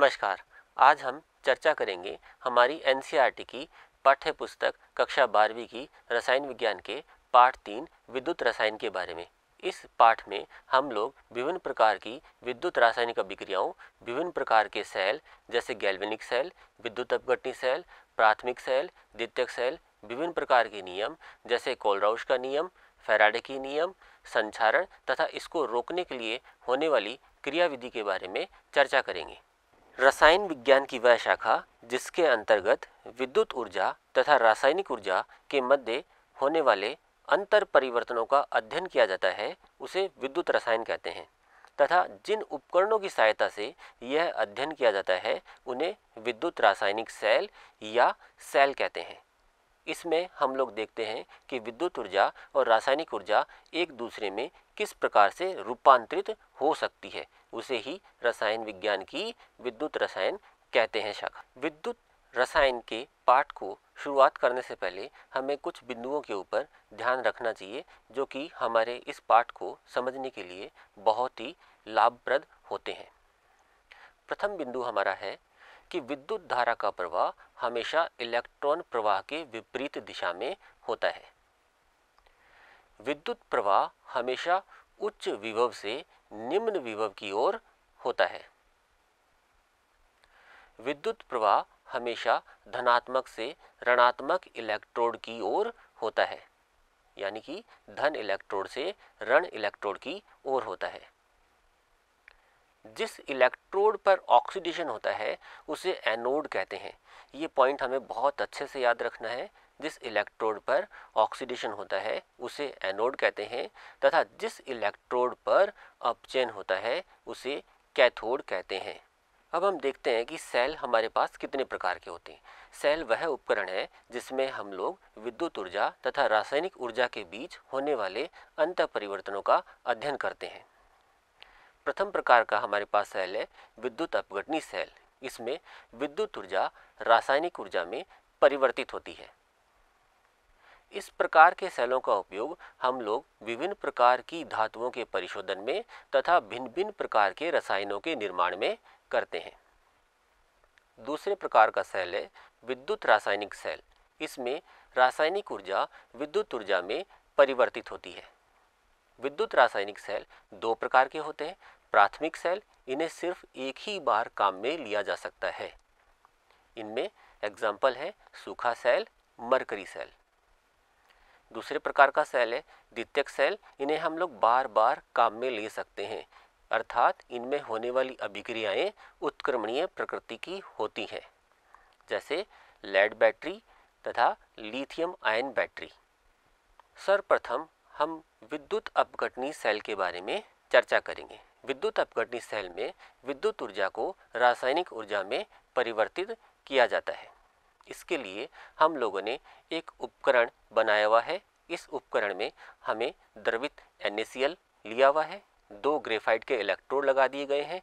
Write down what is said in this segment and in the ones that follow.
नमस्कार। आज हम चर्चा करेंगे हमारी एन की पाठ्य पुस्तक कक्षा बारहवीं की रसायन विज्ञान के पाठ तीन विद्युत रसायन के बारे में। इस पाठ में हम लोग विभिन्न प्रकार की विद्युत रासायनिक अभिक्रियाओं, विभिन्न प्रकार के सेल, जैसे गैल्वेनिक सेल, विद्युत अपघटनी सेल, प्राथमिक सेल, द्वितीयक सेल, विभिन्न प्रकार के नियम, जैसे कोलराउश का नियम, फैराडे की नियम संचारण तथा इसको रोकने के लिए होने वाली क्रियाविधि के बारे में चर्चा करेंगे। रसायन विज्ञान की वह शाखा, जिसके अंतर्गत विद्युत ऊर्जा तथा रासायनिक ऊर्जा के मध्य होने वाले अंतर परिवर्तनों का अध्ययन किया जाता है, उसे विद्युत रसायन कहते हैं। तथा जिन उपकरणों की सहायता से यह अध्ययन किया जाता है, उन्हें विद्युत रासायनिक सेल या सेल कहते हैं। इसमें हम लोग देखते हैं कि विद्युत ऊर्जा और रासायनिक ऊर्जा एक दूसरे में किस प्रकार से रूपांतरित हो सकती है। उसे ही रसायन विज्ञान की विद्युत रसायन कहते हैं शाखा। विद्युत रसायन के पाठ को शुरुआत करने से पहले हमें कुछ बिंदुओं के ऊपर ध्यान रखना चाहिए, जो कि हमारे इस पाठ को समझने के लिए बहुत ही लाभप्रद होते हैं। प्रथम बिंदु हमारा है कि विद्युत धारा का प्रवाह हमेशा इलेक्ट्रॉन प्रवाह के विपरीत दिशा में होता है। विद्युत प्रवाह हमेशा उच्च विभव से निम्न विभव की ओर होता है। विद्युत प्रवाह हमेशा धनात्मक से ऋणात्मक इलेक्ट्रोड की ओर होता है, यानी कि धन इलेक्ट्रोड से ऋण इलेक्ट्रोड की ओर होता है। जिस इलेक्ट्रोड पर ऑक्सीडेशन होता है, उसे एनोड कहते हैं। ये पॉइंट हमें बहुत अच्छे से याद रखना है। जिस इलेक्ट्रोड पर ऑक्सीडेशन होता है, उसे एनोड कहते हैं तथा जिस इलेक्ट्रोड पर अपचयन होता है, उसे कैथोड कहते हैं। अब हम देखते हैं कि सेल हमारे पास कितने प्रकार के होते हैं। सेल वह उपकरण है जिसमें हम लोग विद्युत ऊर्जा तथा रासायनिक ऊर्जा के बीच होने वाले अंत परिवर्तनों का अध्ययन करते हैं। प्रथम प्रकार का हमारे पास सेल है, विद्युत अपघटनी सेल। इसमें विद्युत ऊर्जा रासायनिक ऊर्जा में परिवर्तित होती है। इस प्रकार के सेलों का उपयोग हम लोग विभिन्न प्रकार की धातुओं के परिशोधन में तथा भिन्न भिन्न प्रकार के रसायनों के निर्माण में करते हैं। दूसरे प्रकार का सेल है, विद्युत रासायनिक सेल। इसमें रासायनिक ऊर्जा विद्युत ऊर्जा में परिवर्तित होती है। विद्युत रासायनिक सेल दो प्रकार के होते हैं। प्राथमिक सेल इन्हें सिर्फ़ एक ही बार काम में लिया जा सकता है। इनमें एग्ज़ाम्पल है सूखा सेल, मरकरी सेल। दूसरे प्रकार का सेल है द्वितीयक सेल, इन्हें हम लोग बार बार काम में ले सकते हैं। अर्थात इनमें होने वाली अभिक्रियाएँ उत्क्रमणीय प्रकृति की होती हैं, जैसे लेड बैटरी तथा लिथियम आयन बैटरी सर्वप्रथम हम विद्युत अपघटनी सेल के बारे में चर्चा करेंगे। विद्युत अपघटनी सेल में विद्युत ऊर्जा को रासायनिक ऊर्जा में परिवर्तित किया जाता है। इसके लिए हम लोगों ने एक उपकरण बनाया हुआ है। इस उपकरण में हमें द्रवित एन लिया हुआ है। दो ग्रेफाइट के इलेक्ट्रोड लगा दिए गए हैं।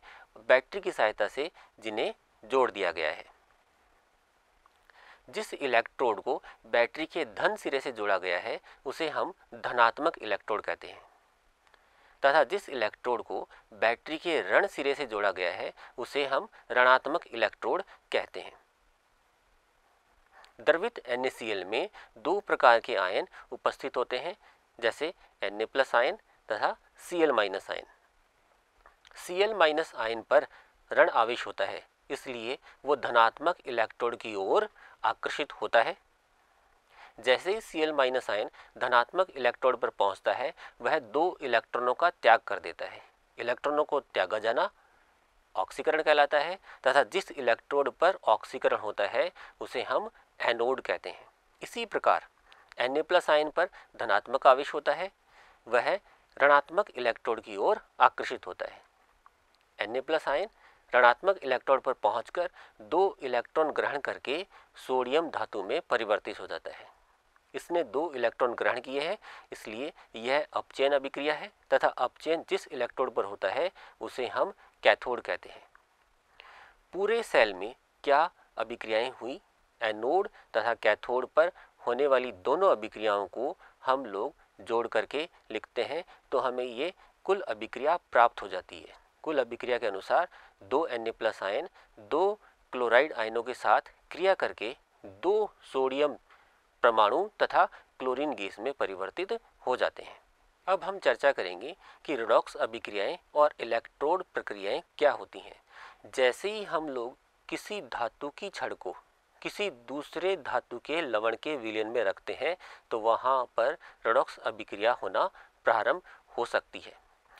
बैटरी की सहायता से जिन्हें जोड़ दिया गया है। जिस इलेक्ट्रोड को बैटरी के धन सिरे से जोड़ा गया है, उसे हम धनात्मक इलेक्ट्रोड कहते हैं। तथा जिस इलेक्ट्रोड को बैटरी के ऋण सिरे से जोड़ा गया है, उसे हम ऋणात्मक इलेक्ट्रोड कहते हैं। द्रवित एन में दो प्रकार के आयन उपस्थित होते हैं, जैसे एन प्लस आयन तथा Cl minus ion. Cl minus ion पर ऋण आवेश होता है, इसलिए वो धनात्मक इलेक्ट्रोड की ओर आकर्षित होता है। जैसे ही सी एल माइनस आयन धनात्मक इलेक्ट्रोड पर पहुँचता है, वह दो इलेक्ट्रॉनों का त्याग कर देता है। इलेक्ट्रॉनों को त्यागा जाना ऑक्सीकरण कहलाता है तथा जिस इलेक्ट्रोड पर ऑक्सीकरण होता है, उसे हम एनोड कहते हैं। इसी प्रकार एन ए प्लस आयन पर धनात्मक आवेश होता है, वह ऋणात्मक इलेक्ट्रोड की ओर आकर्षित होता है। एन ए प्लस आयन ऋणात्मक इलेक्ट्रॉन पर पहुंचकर दो इलेक्ट्रॉन ग्रहण करके सोडियम धातु में परिवर्तित हो जाता है। इसने दो इलेक्ट्रॉन ग्रहण किए हैं, इसलिए यह अपचयन अभिक्रिया है तथा अपचयन जिस इलेक्ट्रोड पर होता है, उसे हम कैथोड कहते हैं। पूरे सेल में क्या अभिक्रियाएँ हुई? एनोड तथा कैथोड पर होने वाली दोनों अभिक्रियाओं को हम लोग जोड़ करके लिखते हैं तो हमें ये कुल अभिक्रिया प्राप्त हो जाती है। कुल अभिक्रिया के अनुसार दो एन प्लस आयन दो क्लोराइड आयनों के साथ क्रिया करके दो सोडियम परमाणु तथा क्लोरीन गैस में परिवर्तित हो जाते हैं। अब हम चर्चा करेंगे कि रिडॉक्स अभिक्रियाएँ और इलेक्ट्रोड प्रक्रियाएँ क्या होती हैं। जैसे ही हम लोग किसी धातु की छड़ को किसी दूसरे धातु के लवण के विलयन में रखते हैं तो वहाँ पर रेडॉक्स अभिक्रिया होना प्रारंभ हो सकती है।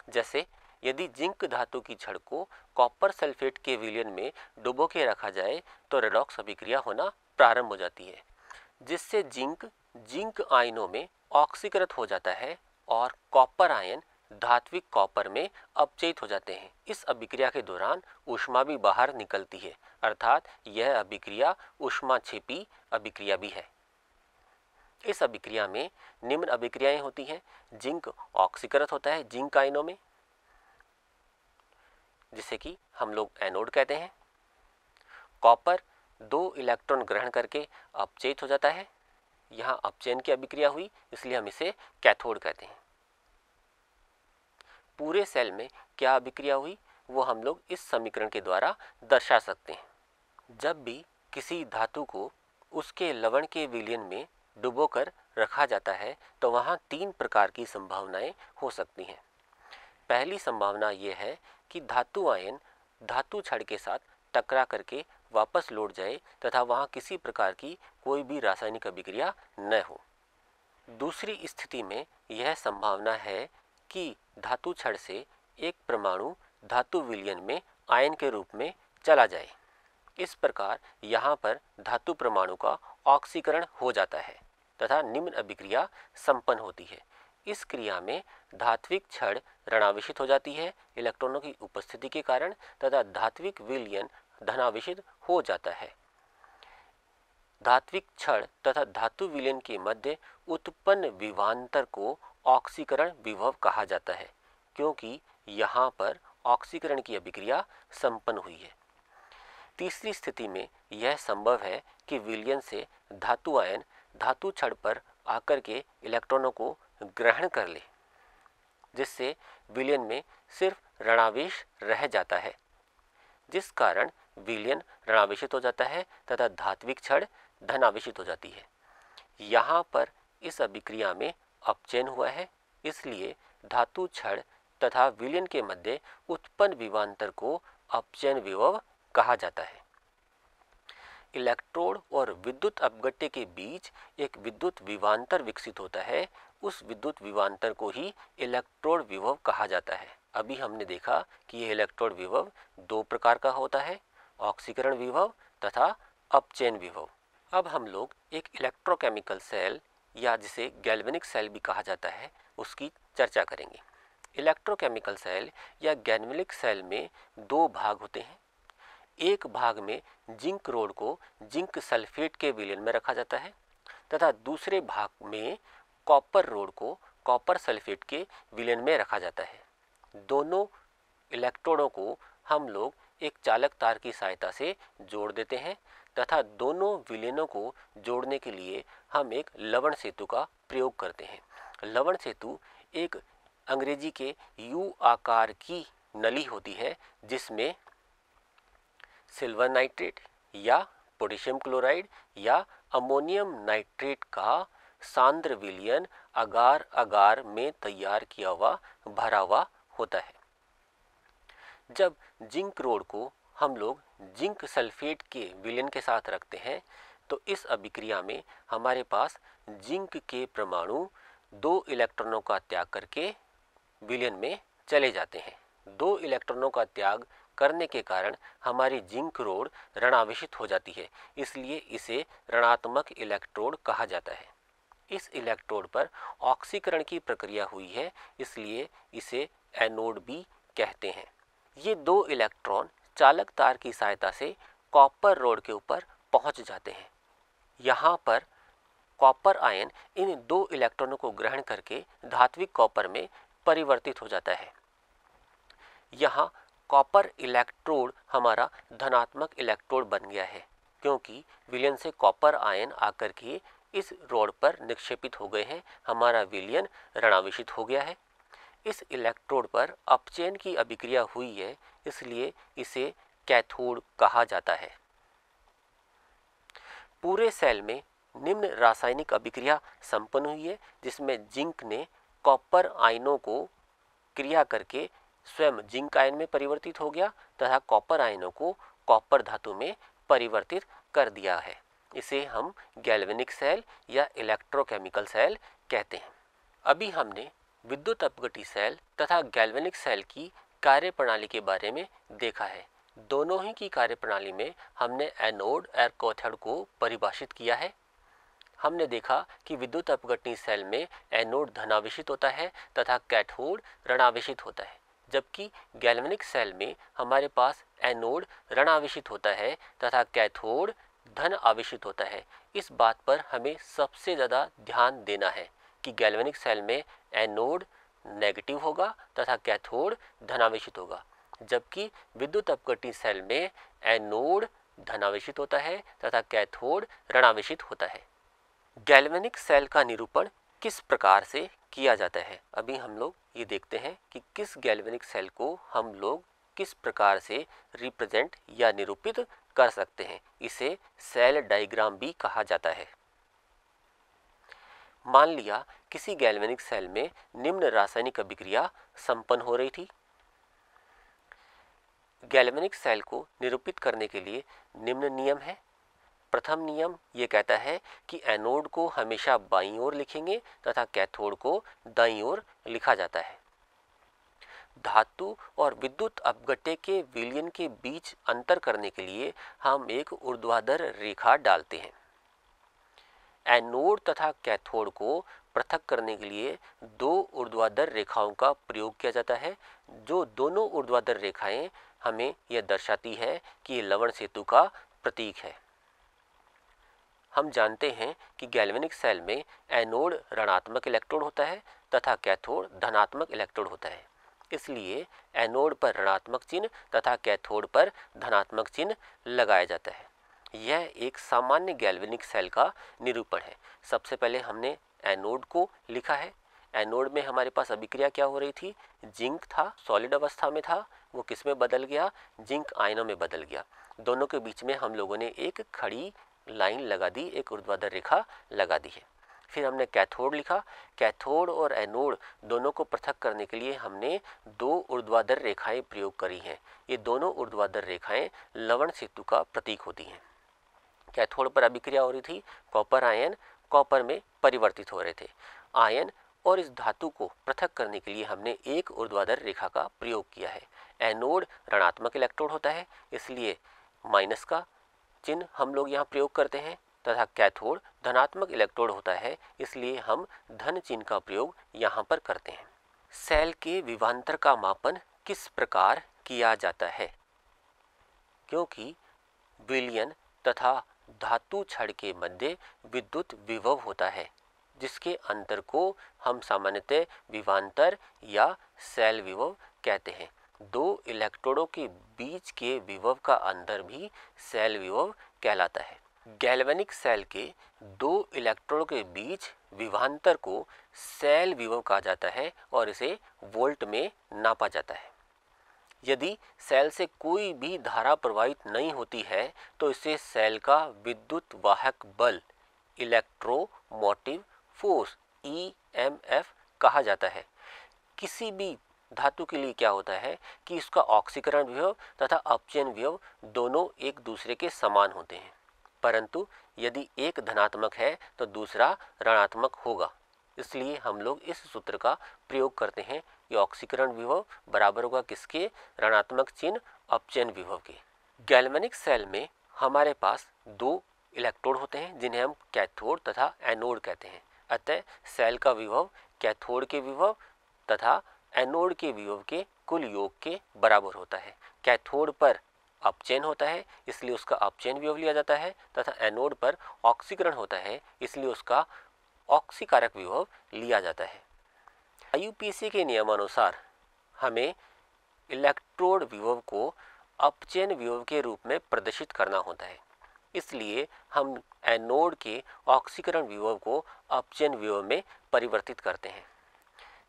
जैसे यदि जिंक धातु की छड़ को कॉपर सल्फेट के विलयन में डुबो के रखा जाए तो रेडॉक्स अभिक्रिया होना प्रारंभ हो जाती है, जिससे जिंक जिंक आयनों में ऑक्सीकृत हो जाता है और कॉपर आयन धात्विक कॉपर में अपचयित हो जाते हैं। इस अभिक्रिया के दौरान ऊष्मा भी बाहर निकलती है, अर्थात यह अभिक्रिया ऊष्मा छिपी अभिक्रिया भी है। इस अभिक्रिया में निम्न अभिक्रियाएँ होती हैं। जिंक ऑक्सीकृत होता है जिंक आयनों में जिसे कि हम लोग एनोड कहते हैं। कॉपर दो इलेक्ट्रॉन ग्रहण करके अपचयित हो जाता है। यहाँ अपचयन की अभिक्रिया हुई, इसलिए हम इसे कैथोड कहते हैं। पूरे सेल में क्या अभिक्रिया हुई, वो हम लोग इस समीकरण के द्वारा दर्शा सकते हैं। जब भी किसी धातु को उसके लवण के विलियन में डुबोकर रखा जाता है तो वहाँ तीन प्रकार की संभावनाएँ हो सकती हैं। पहली संभावना ये है कि धातु आयन धातु छड़ के साथ टकरा करके वापस लौट जाए तथा वहाँ किसी प्रकार की कोई भी रासायनिक अभिक्रिया न हो। दूसरी स्थिति में यह संभावना है कि धातु छड़ से एक परमाणु धातु विलयन में आयन के रूप में चला जाए। इस प्रकार यहाँ पर धातु परमाणु का ऑक्सीकरण हो जाता है तथा निम्न अभिक्रिया संपन्न होती है। इस क्रिया में धात्विक छड़ ऋणाविषित हो जाती है, इलेक्ट्रॉनों की उपस्थिति के कारण तथा धात्विक विलयन धनाविषित हो जाता है। धात्विक छड़ तथा धातु विलयन के मध्य उत्पन्न विवांतर को ऑक्सीकरण विभव कहा जाता है, क्योंकि यहाँ पर ऑक्सीकरण की अभिक्रिया संपन्न हुई है। तीसरी स्थिति में यह संभव है कि विलयन से धातु आयन धातु छड़ पर आकर के इलेक्ट्रॉनों को ग्रहण कर ले, जिससे विलयन में सिर्फ़ ऋणावेश रह जाता है। जिस कारण विलयन ऋणावेशित हो जाता है तथा धात्विक क्षण धनावेशित हो जाती है। यहाँ पर इस अभिक्रिया में अपचयन हुआ है, इसलिए धातु क्षण तथा विलयन के मध्य उत्पन्न विवांतर को अपचयन विभव कहा जाता है। इलेक्ट्रोड और विद्युत अपगट्टे के बीच एक विद्युत विवांतर विकसित होता है उस विद्युत विवांतर को ही इलेक्ट्रोड विभव कहा जाता है। अभी हमने देखा कि यह इलेक्ट्रोड विभव दो प्रकार का होता है, ऑक्सीकरण विभव तथा अपचयन विभव। अब हम लोग एक इलेक्ट्रोकेमिकल सेल या जिसे गैल्वेनिक सेल भी कहा जाता है, उसकी चर्चा करेंगे। इलेक्ट्रोकेमिकल सेल या गैल्वेनिक सेल में दो भाग होते हैं। एक भाग में जिंक रोड को जिंक सल्फेट के विलयन में रखा जाता है तथा दूसरे भाग में कॉपर रोड को कॉपर सल्फेट के विलयन में रखा जाता है। दोनों इलेक्ट्रोडों को हम लोग एक चालक तार की सहायता से जोड़ देते हैं तथा दोनों विलेनों को जोड़ने के लिए हम एक लवण सेतु का प्रयोग करते हैं। लवण सेतु एक अंग्रेज़ी के यू आकार की नली होती है, जिसमें सिल्वर नाइट्रेट या पोटेशियम क्लोराइड या अमोनियम नाइट्रेट का सांद्र विलियन अगार अगार में तैयार किया हुआ, भरा हुआ होता है। जब जिंक रोड को हम लोग जिंक सल्फेट के विलयन के साथ रखते हैं तो इस अभिक्रिया में हमारे पास जिंक के परमाणु दो इलेक्ट्रॉनों का त्याग करके विलयन में चले जाते हैं। दो इलेक्ट्रॉनों का त्याग करने के कारण हमारी जिंक रोड ऋणावेशित हो जाती है, इसलिए इसे ऋणात्मक इलेक्ट्रोड कहा जाता है। इस इलेक्ट्रोड पर ऑक्सीकरण की प्रक्रिया हुई है, इसलिए इसे एनोड भी कहते हैं। ये दो इलेक्ट्रॉन चालक तार की सहायता से कॉपर रोड के ऊपर पहुँच जाते हैं। यहाँ पर कॉपर आयन इन दो इलेक्ट्रॉनों को ग्रहण करके धात्विक कॉपर में परिवर्तित हो जाता है। यहाँ कॉपर इलेक्ट्रोड हमारा धनात्मक इलेक्ट्रोड बन गया है, क्योंकि विलियन से कॉपर आयन आकर के इस रोड पर निक्षेपित हो गए हैं। हमारा विलियन ऋणाविषित हो गया है। इस इलेक्ट्रोड पर अपचयन की अभिक्रिया हुई है, इसलिए इसे कैथोड कहा जाता है। पूरे सेल में निम्न रासायनिक अभिक्रिया संपन्न हुई है, जिसमें जिंक ने कॉपर आयनों को क्रिया करके स्वयं जिंक आयन में परिवर्तित हो गया तथा कॉपर आयनों को कॉपर धातु में परिवर्तित कर दिया है। इसे हम गैल्वेनिक सेल या इलेक्ट्रोकेमिकल सेल कहते हैं। अभी हमने विद्युत अपघटी सेल तथा गैल्वेनिक सेल की कार्यप्रणाली के बारे में देखा है। दोनों ही की कार्यप्रणाली में हमने एनोड और कैथोड को परिभाषित किया है। हमने देखा कि विद्युत अपघटनी सेल में एनोड धनावेशित होता है तथा कैथोड ऋणावेशित होता है, जबकि गैल्वेनिक सेल में हमारे पास एनोड ऋणावेशित होता है तथा कैथोड धन आवेशित होता है। इस बात पर हमें सबसे ज़्यादा ध्यान देना है कि गैल्वेनिक सेल में एनोड नेगेटिव होगा तथा कैथोड धनावेशित होगा, जबकि विद्युत अपघटनी सेल में एनोड धनावेशित होता है तथा कैथोड ऋणावेशित होता है। गैल्वेनिक सेल का निरूपण किस प्रकार से किया जाता है? अभी हम लोग ये देखते हैं कि किस गैल्वेनिक सेल को हम लोग किस प्रकार से रिप्रेजेंट या निरूपित कर सकते हैं। इसे सेल डायग्राम भी कहा जाता है। मान लिया, किसी गैल्वेनिक सेल में निम्न रासायनिक अभिक्रिया संपन्न हो रही थी। गैल्वेनिक सेल को निरूपित करने के लिए निम्न नियम है। प्रथम नियम ये कहता है कि एनोड को हमेशा बाईं ओर लिखेंगे तथा कैथोड को दाईं ओर लिखा जाता है। धातु और विद्युत अपघट्य के विलयन के बीच अंतर करने के लिए हम एक ऊर्ध्वाधर रेखा डालते हैं। एनोड तथा कैथोड को पृथक करने के लिए दो ऊर्ध्वाधर रेखाओं का प्रयोग किया जाता है, जो दोनों ऊर्ध्वाधर रेखाएँ हमें यह दर्शाती है कि ये लवण सेतु का प्रतीक है। हम जानते हैं कि गैल्वेनिक सेल में एनोड ऋणात्मक इलेक्ट्रोड होता है तथा कैथोड धनात्मक इलेक्ट्रोड होता है। इसलिए एनोड पर ऋणात्मक चिन्ह तथा कैथोड पर धनात्मक चिन्ह लगाया जाता है। यह एक सामान्य गैल्वेनिक सेल का निरूपण है। सबसे पहले हमने एनोड को लिखा है। एनोड में हमारे पास अभिक्रिया क्या हो रही थी? जिंक था, सॉलिड अवस्था में था, वो किसमें बदल गया? जिंक आयनों में बदल गया। दोनों के बीच में हम लोगों ने एक खड़ी लाइन लगा दी, एक ऊर्ध्वाधर रेखा लगा दी है। फिर हमने कैथोड लिखा। कैथोड और एनोड दोनों को पृथक करने के लिए हमने दो ऊर्ध्वाधर रेखाएँ प्रयोग करी हैं। ये दोनों ऊर्ध्वाधर रेखाएँ लवण सेतु का प्रतीक होती हैं। कैथोड पर अभिक्रिया हो रही थी, कॉपर आयन, कॉपर में परिवर्तित हो रहे थे। आयन और इस धातु को पृथक करने के लिए हमने एक ऊर्ध्वाधर रेखा का प्रयोग किया है। एनोड ऋणात्मक इलेक्ट्रोड होता है, इसलिए माइनस का चिन्ह हम लोग यहाँ प्रयोग करते हैं। तथा कैथोड धनात्मक इलेक्ट्रोड होता है, इसलिए हम धन चिन्ह का प्रयोग यहाँ पर करते हैं। सेल के विवांतर का मापन किस प्रकार किया जाता है? क्योंकि विलियन तथा धातु छड़ के मध्य विद्युत विभव होता है, जिसके अंतर को हम सामान्यतः विवांतर या सेल विभव कहते हैं। दो इलेक्ट्रोडों के बीच के विभव का अंतर भी सेल विभव कहलाता है। गैल्वेनिक सेल के दो इलेक्ट्रोड के बीच विभांतर को सेल विभव कहा जाता है और इसे वोल्ट में नापा जाता है। यदि सेल से कोई भी धारा प्रवाहित नहीं होती है तो इसे सेल का विद्युत वाहक बल electromotive force E M F कहा जाता है। किसी भी धातु के लिए क्या होता है कि इसका ऑक्सीकरण विभव तथा अपचयन विभव दोनों एक दूसरे के समान होते हैं। परंतु यदि एक धनात्मक है तो दूसरा ऋणात्मक होगा। इसलिए हम लोग इस सूत्र का प्रयोग करते हैं कि ऑक्सीकरण विभव बराबर होगा किसके? ऋणात्मक चिन्ह अपचयन विभव के। गैल्वेनिक सेल में हमारे पास दो इलेक्ट्रोड होते हैं, जिन्हें हम कैथोड तथा एनोड कहते हैं। अतः सेल का विभव कैथोड के विभव तथा एनोड के विभव के कुल योग के बराबर होता है। कैथोड पर अपचयन होता है, इसलिए उसका अपचयन विभव लिया जाता है तथा एनोड पर ऑक्सीकरण होता है, इसलिए उसका ऑक्सीकारक विभव लिया जाता है। आईयूपीसी के नियमानुसार हमें इलेक्ट्रोड विभव को अपचयन विभव के रूप में प्रदर्शित करना होता है। इसलिए हम एनोड के ऑक्सीकरण विभव को अपचयन विभव में परिवर्तित करते हैं।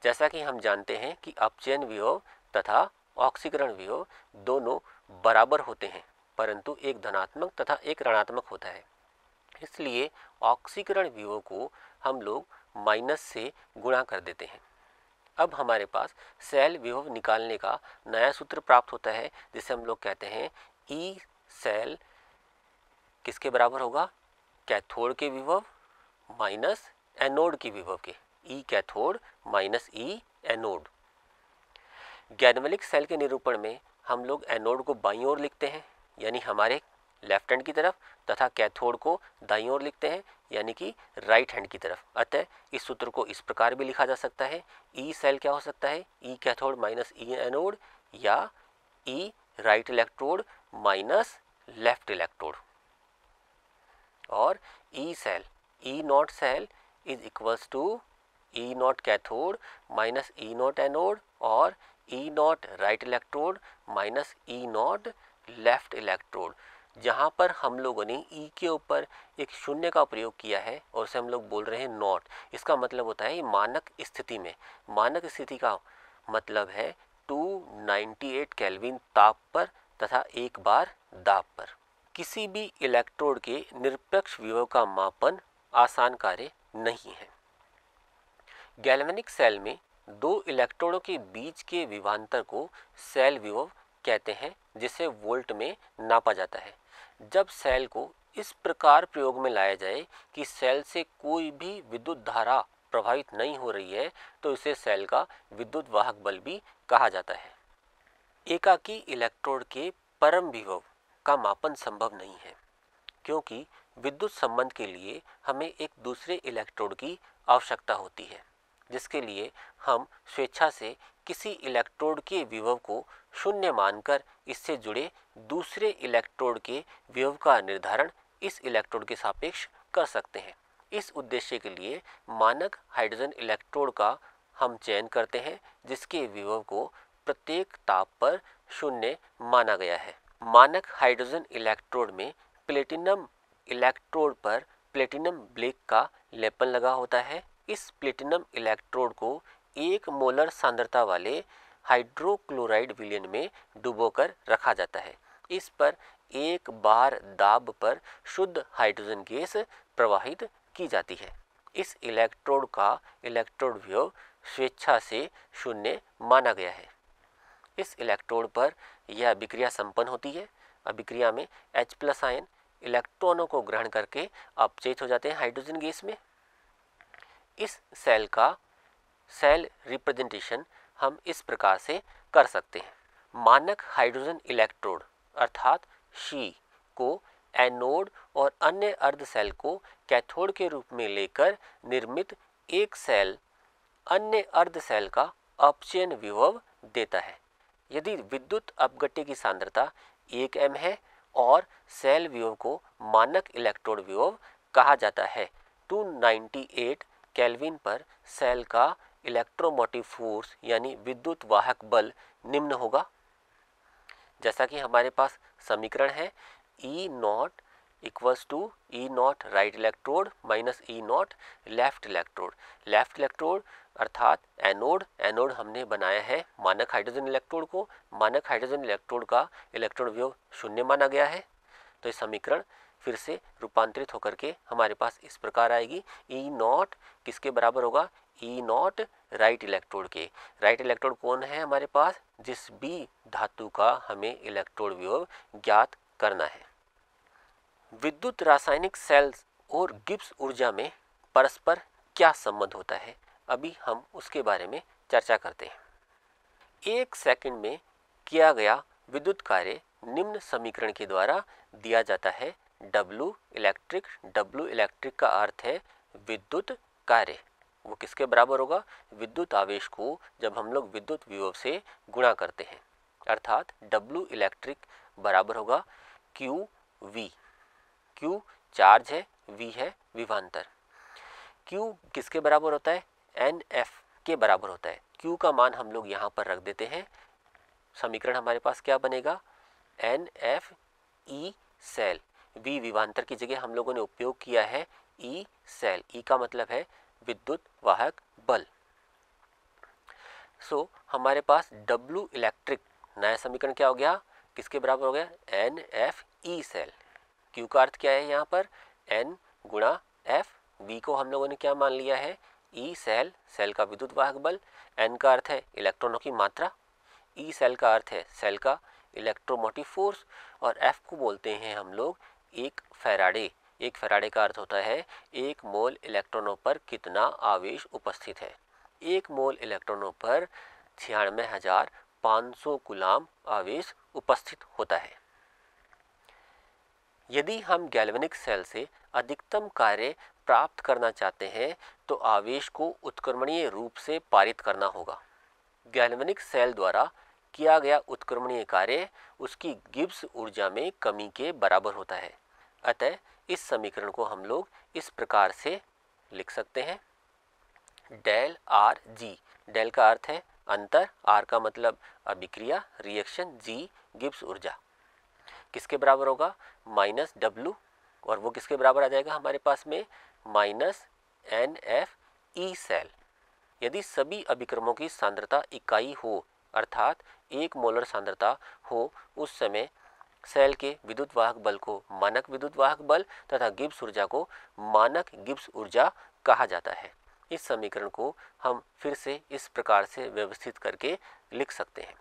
जैसा कि हम जानते हैं कि अपचयन विभव तथा ऑक्सीकरण विभव दोनों बराबर होते हैं, परंतु एक धनात्मक तथा एक ऋणात्मक होता है। इसलिए ऑक्सीकरण विभव को हम लोग माइनस से गुणा कर देते हैं। अब हमारे पास सेल विभव निकालने का नया सूत्र प्राप्त होता है, जिसे हम लोग कहते हैं ई e सेल किसके बराबर होगा? कैथोड के विभव माइनस एनोड के विभव के। E e cathode minus E anode. Galvanic cell के निरूपण में हम लोग एनोड को बाई ओर लिखते हैं, यानी हमारे लेफ़्ट हैंड की तरफ़, तथा कैथोड को दाई ओर लिखते हैं, यानी कि राइट हैंड की तरफ़। अतः इस सूत्र को इस प्रकार भी लिखा जा सकता है ई e सेल क्या हो सकता है? E cathode minus E anode या E right electrode minus left electrode. और E cell E nought cell is equals to E nought cathode minus E nought anode और E nought right electrode minus E nought left electrode जहाँ पर हम लोगों ने ई e के ऊपर एक शून्य का प्रयोग किया है, और उसे हम लोग बोल रहे हैं नॉट इसका मतलब होता है मानक स्थिति में। मानक स्थिति का मतलब है 298 केल्विन ताप पर तथा एक बार दाब पर। किसी भी इलेक्ट्रोड के निरपेक्ष विभव का मापन आसान कार्य नहीं है। गैल्वेनिक सेल में दो इलेक्ट्रोडों के बीच के विभांतर को सेल विभव कहते हैं, जिसे वोल्ट में नापा जाता है। जब सेल को इस प्रकार प्रयोग में लाया जाए कि सेल से कोई भी विद्युत धारा प्रभावित नहीं हो रही है तो इसे सेल का विद्युत वाहक बल भी कहा जाता है। एकाकी इलेक्ट्रोड के परम विभव का मापन संभव नहीं है, क्योंकि विद्युत संबंध के लिए हमें एक दूसरे इलेक्ट्रोड की आवश्यकता होती है। जिसके लिए हम स्वेच्छा से किसी इलेक्ट्रोड के विभव को शून्य मानकर इससे जुड़े दूसरे इलेक्ट्रोड के विभव का निर्धारण इस इलेक्ट्रोड के सापेक्ष कर सकते हैं। इस उद्देश्य के लिए मानक हाइड्रोजन इलेक्ट्रोड का हम चयन करते हैं, जिसके विभव को प्रत्येक ताप पर शून्य माना गया है। मानक हाइड्रोजन इलेक्ट्रोड में प्लेटिनम इलेक्ट्रोड पर प्लेटिनम ब्लेक का लेपन लगा होता है। इस प्लेटिनम इलेक्ट्रोड को एक मोलर सांद्रता वाले हाइड्रोक्लोराइड विलियन में डुबोकर रखा जाता है। इस पर एक बार दाब पर शुद्ध हाइड्रोजन गैस प्रवाहित की जाती है। इस इलेक्ट्रोड का इलेक्ट्रोड विभव स्वेच्छा से शून्य माना गया है। इस इलेक्ट्रोड पर यह अभिक्रिया संपन्न होती है। अभिक्रिया में H प्लस आयन इलेक्ट्रॉनों को ग्रहण करके अपचेत हो जाते हैं हाइड्रोजन गैस में। इस सेल का सेल रिप्रेजेंटेशन हम इस प्रकार से कर सकते हैं। मानक हाइड्रोजन इलेक्ट्रोड अर्थात शी को एनोड और अन्य अर्ध सेल को कैथोड के रूप में लेकर निर्मित एक सेल अन्य अर्ध सेल का अपचयन विभव देता है। यदि विद्युत अपघट्य की सांद्रता एक एम है और सेल विभव को मानक इलेक्ट्रोड विभव कहा जाता है 298 केल्विन पर सेल का इलेक्ट्रोमोटिव फोर्स यानी विद्युत वाहक बल निम्न होगा। जैसा कि हमारे पास समीकरण है E nought equals to E nought right electrode minus E nought left electrode left electrode अर्थात एनोड एनोड हमने बनाया है मानक हाइड्रोजन इलेक्ट्रोड को। मानक हाइड्रोजन इलेक्ट्रोड का इलेक्ट्रोड वियोग शून्य माना गया है। तो इस समीकरण फिर से रूपांतरित होकर के हमारे पास इस प्रकार आएगी। ई नॉट किसके बराबर होगा? ई नॉट राइट इलेक्ट्रोड के। राइट इलेक्ट्रोड कौन है हमारे पास? जिस भी धातु का हमें इलेक्ट्रोड विभव ज्ञात करना है। विद्युत रासायनिक सेल्स और गिब्स ऊर्जा में परस्पर क्या संबंध होता है? अभी हम उसके बारे में चर्चा करते हैं। एक सेकंड में किया गया विद्युत कार्य निम्न समीकरण के द्वारा दिया जाता है। W इलेक्ट्रिक डब्लू इलेक्ट्रिक का अर्थ है विद्युत कार्य। वो किसके बराबर होगा? विद्युत आवेश को जब हम लोग विद्युत विभव से गुणा करते हैं। अर्थात डब्लू इलेक्ट्रिक बराबर होगा क्यू वी क्यू चार्ज है वी है विभांतर क्यू किसके बराबर होता है? एन एफ़ के बराबर होता है। क्यू का मान हम लोग यहाँ पर रख देते हैं। समीकरण हमारे पास क्या बनेगा? N F E cell V विभांतर की जगह हम लोगों ने उपयोग किया है ई सेल ई का मतलब है विद्युत वाहक बल। सो so, हमारे पास डब्लू इलेक्ट्रिक नया समीकरण क्या हो गया? किसके बराबर हो गया? N F E cell Q का अर्थ क्या है यहाँ पर? एन गुणा एफ़ वी को हम लोगों ने क्या मान लिया है? ई सेल सेल का विद्युत वाहक बल। एन का अर्थ है इलेक्ट्रॉनों की मात्रा। ई सेल का अर्थ है सेल का इलेक्ट्रोमोटिव फोर्स और एफ़ को बोलते हैं हम लोग एक फैराडे एक फैराडे का अर्थ होता है, एक मोल इलेक्ट्रॉनों पर कितना आवेश उपस्थित है। एक मोल इलेक्ट्रॉनों पर छियानवे हज़ार पाँच सौ गुलाम आवेश उपस्थित होता है। यदि हम गैल्वेनिक सेल से अधिकतम कार्य प्राप्त करना चाहते हैं तो आवेश को उत्क्रमणीय रूप से पारित करना होगा। गैल्वेनिक सेल द्वारा किया गया उत्क्रमणीय कार्य उसकी गिब्स ऊर्जा में कमी के बराबर होता है। अतः इस समीकरण को हम लोग इस प्रकार से लिख सकते हैं। Del R G. डेल का अर्थ है अंतर, आर का मतलब अभिक्रिया, रिएक्शन, जी, गिब्स ऊर्जा। किसके बराबर होगा? Minus W. और वो किसके बराबर आ जाएगा हमारे पास में? Minus N F E cell. यदि सभी अभिक्रमों की सांद्रता इकाई हो, अर्थात एक मोलर सांद्रता हो, उस समय सेल के विद्युत वाहक बल को मानक विद्युत वाहक बल तथा गिब्स ऊर्जा को मानक गिब्स ऊर्जा कहा जाता है। इस समीकरण को हम फिर से इस प्रकार से व्यवस्थित करके लिख सकते हैं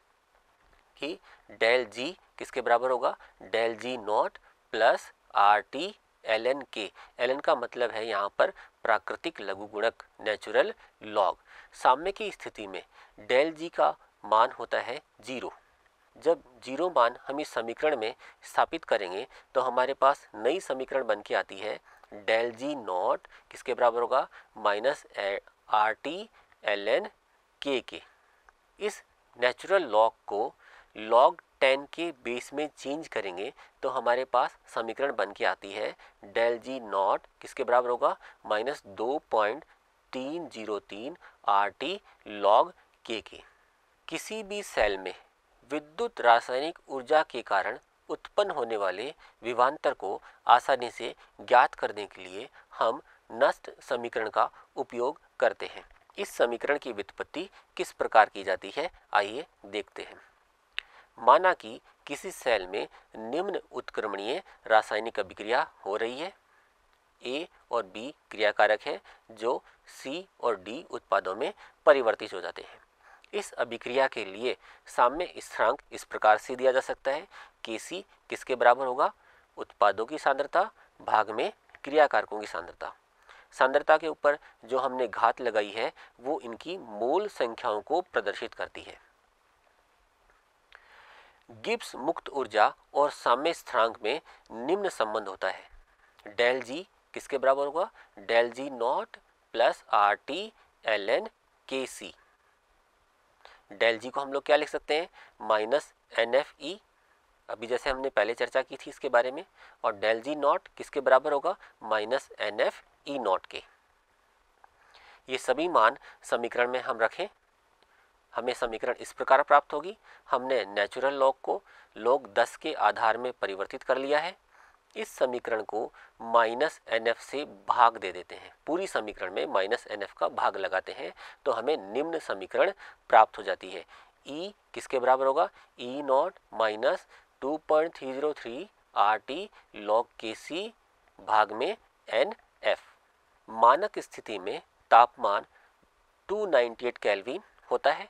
कि डेल जी किसके बराबर होगा? Del G nought plus R T L N K L N का मतलब है यहाँ पर प्राकृतिक लघुगुणक नेचुरल लॉग साम्य की स्थिति में डेल जी का मान होता है ज़ीरो। जब ज़ीरो मान हम इस समीकरण में स्थापित करेंगे तो हमारे पास नई समीकरण बन के आती है, डेल जी नॉट, किसके बराबर होगा? Minus R T, L N, K के। इस नेचुरल लॉग को लॉग टेन के बेस में चेंज करेंगे तो हमारे पास समीकरण बन के आती है, डेल जी नॉट, किसके बराबर होगा? माइनस दो पॉइंट तीन ज़ीरो तीन आर टी लॉग के के। किसी भी सेल में विद्युत रासायनिक ऊर्जा के कारण उत्पन्न होने वाले विवांतर को आसानी से ज्ञात करने के लिए हम नष्ट समीकरण का उपयोग करते हैं। इस समीकरण की व्युत्पत्ति किस प्रकार की जाती है, आइए देखते हैं। माना कि किसी सेल में निम्न उत्क्रमणीय रासायनिक अभिक्रिया हो रही है। ए और बी क्रियाकारक है जो सी और डी उत्पादों में परिवर्तित हो जाते हैं। इस अभिक्रिया के लिए साम्य स्थिरांक इस प्रकार से दिया जा सकता है के सी किसके बराबर होगा? उत्पादों की सांद्रता, भाग में क्रियाकारकों की सांद्रता। सांद्रता के ऊपर जो हमने घात लगाई है, वो इनकी मूल संख्याओं को प्रदर्शित करती है। गिब्स मुक्त ऊर्जा और साम्य स्थिरांक में निम्न संबंध होता है। डेल जी किसके बराबर होगा? Del G nought plus R T L N K C del जी को हम लोग क्या लिख सकते हैं? Minus N F E. अभी जैसे हमने पहले चर्चा की थी इसके बारे में, और डेल जी नॉट किसके बराबर होगा? Minus N F E nought के। ये सभी मान समीकरण में हम रखें। हमें समीकरण इस प्रकार प्राप्त होगी। हमने नेचुरल लॉग को, लॉग 10 के आधार में परिवर्तित कर लिया है। इस समीकरण को माइनस एन से भाग दे देते हैं। पूरी समीकरण में माइनस एन का भाग लगाते हैं तो हमें निम्न समीकरण प्राप्त हो जाती है। ई e किसके बराबर होगा? E nought minus two point three zero three R T log K C भाग में एन एफ़ मानक स्थिति में तापमान 298 केल्विन होता है।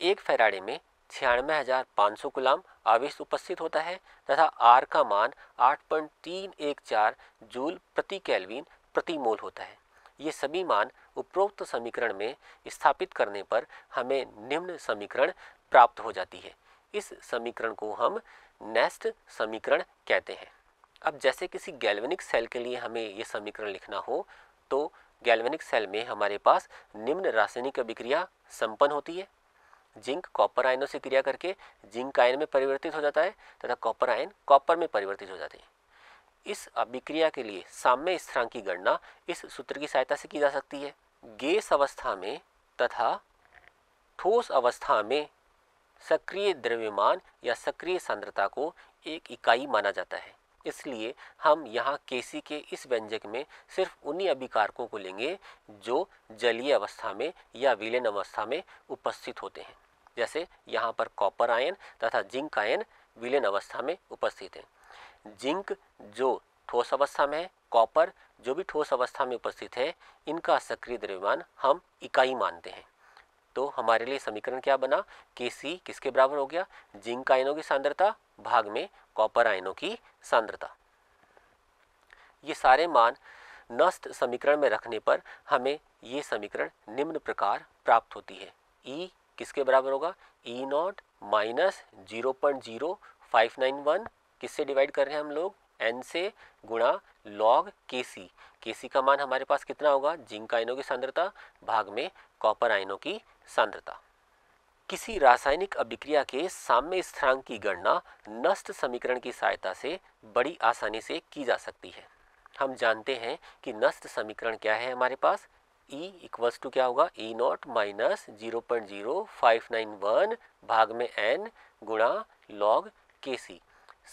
एक फेराडे में छियानवे हज़ार पाँच सौ गुलाम आवेश उपस्थित होता है तथा आर का मान आठ पॉइंट तीन एक चार जूल प्रति कैलविन प्रति मोल होता है। ये सभी मान उपरोक्त समीकरण में स्थापित करने पर हमें निम्न समीकरण प्राप्त हो जाती है। इस समीकरण को हम नेस्ट समीकरण कहते हैं। अब जैसे किसी गैल्वेनिक सेल के लिए हमें ये समीकरण लिखना हो तो गैल्वेनिक सेल में हमारे पास निम्न रासायनिक अभिक्रिया संपन्न होती है। जिंक कॉपर आयनों से क्रिया करके जिंक आयन में परिवर्तित हो जाता है तथा कॉपर आयन कॉपर में परिवर्तित हो जाते हैं। इस अभिक्रिया के लिए साम्य स्थिरांक की गणना इस सूत्र की सहायता से की जा सकती है। गैस अवस्था में तथा ठोस अवस्था में सक्रिय द्रव्यमान या सक्रिय सांद्रता को एक इकाई माना जाता है। इसलिए हम यहाँ केसी के इस व्यंजक में सिर्फ़ उन्हीं अभिकारकों को लेंगे जो जलीय अवस्था में या विलीन अवस्था में उपस्थित होते हैं। जैसे यहाँ पर कॉपर आयन तथा जिंक आयन विलीन अवस्था में उपस्थित है। जिंक जो ठोस अवस्था में है, कॉपर जो भी ठोस अवस्था में उपस्थित है, इनका सक्रिय द्रव्यमान हम इकाई मानते हैं। तो हमारे लिए समीकरण क्या बना? के सी किसके बराबर हो गया? जिंक आयनों की सांद्रता भाग में कॉपर आयनों की सांद्रता। ये सारे मान नष्ट समीकरण में रखने पर हमें ये समीकरण निम्न प्रकार प्राप्त होती है। ई e किसके बराबर होगा? E nought minus zero point zero five nine one किससे डिवाइड कर रहे हैं हम लोग? एन से गुणा लॉग के सी के सी का मान हमारे पास कितना होगा? जिंक आयनों की सांद्रता भाग में कॉपर आयनों की सांद्रता। किसी रासायनिक अभिक्रिया के साम्य स्थिरांक की गणना नष्ट समीकरण की सहायता से बड़ी आसानी से की जा सकती है। हम जानते हैं कि नष्ट समीकरण क्या है हमारे पास? E इक्वल्स टू क्या होगा? E nought minus zero point zero five nine one भाग में एन गुणा लॉग के सी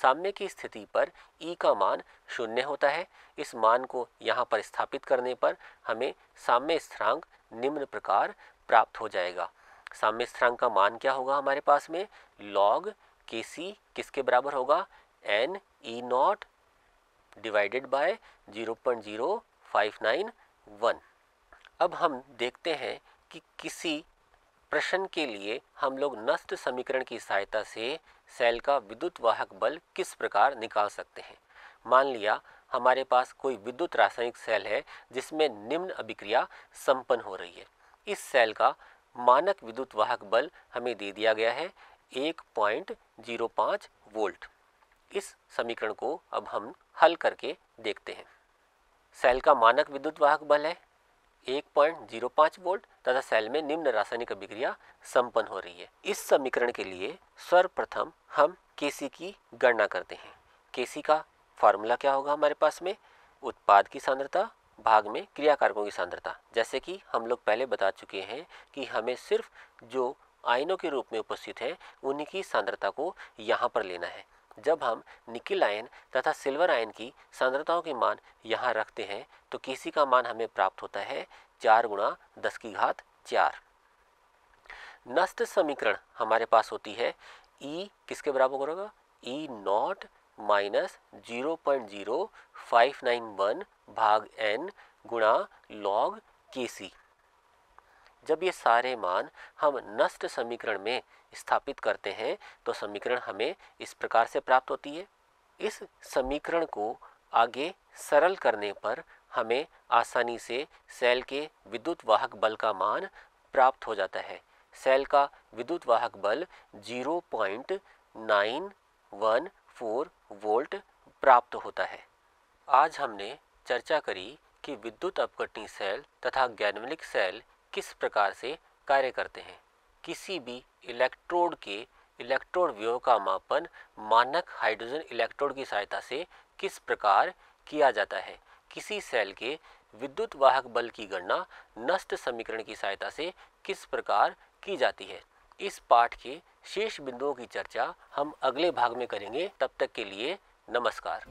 साम्य की स्थिति पर E का मान शून्य होता है। इस मान को यहाँ पर स्थापित करने पर हमें साम्य स्थिरांक निम्न प्रकार प्राप्त हो जाएगा। साम्य स्थिरांक का मान क्या होगा हमारे पास में? लॉग के सी किसके बराबर होगा? N E nought divided by zero point zero five nine one अब हम देखते हैं कि किसी प्रश्न के लिए हम लोग नष्ट समीकरण की सहायता से सेल का विद्युत वाहक बल किस प्रकार निकाल सकते हैं। मान लिया, हमारे पास कोई विद्युत रासायनिक सेल है जिसमें निम्न अभिक्रिया संपन्न हो रही है। इस सेल का मानक विद्युत वाहक बल हमें दे दिया गया है एक पॉइंट ज़ीरो पाँच वोल्ट। इस समीकरण को अब हम हल करके देखते हैं। सेल का मानक विद्युत वाहक बल है एक पॉइंट ज़ीरो पाँच वोल्ट तथा सेल में निम्न रासायनिक अभिक्रिया संपन्न हो रही है। इस समीकरण के लिए सर्वप्रथम हम केसी की गणना करते हैं। केसी का फॉर्मूला क्या होगा हमारे पास में? उत्पाद की सांद्रता, भाग में क्रियाकारकों की सांद्रता। जैसे कि हम लोग पहले बता चुके हैं कि हमें सिर्फ़ जो आयनों के रूप में उपस्थित है, उन्हीं की सांद्रता को यहाँ पर लेना है। जब हम निकिल आयन तथा सिल्वर आयन की सांद्रताओं के मान यहाँ रखते हैं तो किसी का मान हमें प्राप्त होता है चार गुणा दस की घात चार। नष्ट समीकरण हमारे पास होती है ई e किसके बराबर होगा? E nought minus zero point zero five nine one भाग एन गुणा लॉग के सी जब ये सारे मान हम नष्ट समीकरण में स्थापित करते हैं तो समीकरण हमें इस प्रकार से प्राप्त होती है। इस समीकरण को आगे सरल करने पर हमें आसानी से सेल के विद्युत वाहक बल का मान प्राप्त हो जाता है। सेल का विद्युत वाहक बल zero point nine one four volt प्राप्त होता है। आज हमने चर्चा करी कि विद्युत अपकटनी सेल तथा गैनवलिक सेल किस प्रकार से कार्य करते हैं? किसी भी इलेक्ट्रोड के इलेक्ट्रोड व्यव का मापन मानक हाइड्रोजन इलेक्ट्रोड की सहायता से किस प्रकार किया जाता है? किसी सेल के विद्युत वाहक बल की गणना नष्ट समीकरण की सहायता से किस प्रकार की जाती है? इस पाठ के शेष बिंदुओं की चर्चा हम अगले भाग में करेंगे। तब तक के लिए नमस्कार।